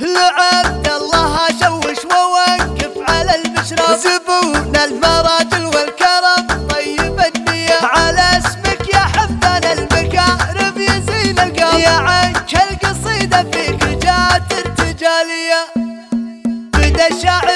لعبد الله أشوش ووقف على البشرى زبون المراجل والكرم طيب النية. على اسمك يا حبان المكارم يزين القلب يا عنك القصيدة فيك جات ارتجالية بدأ الشاعر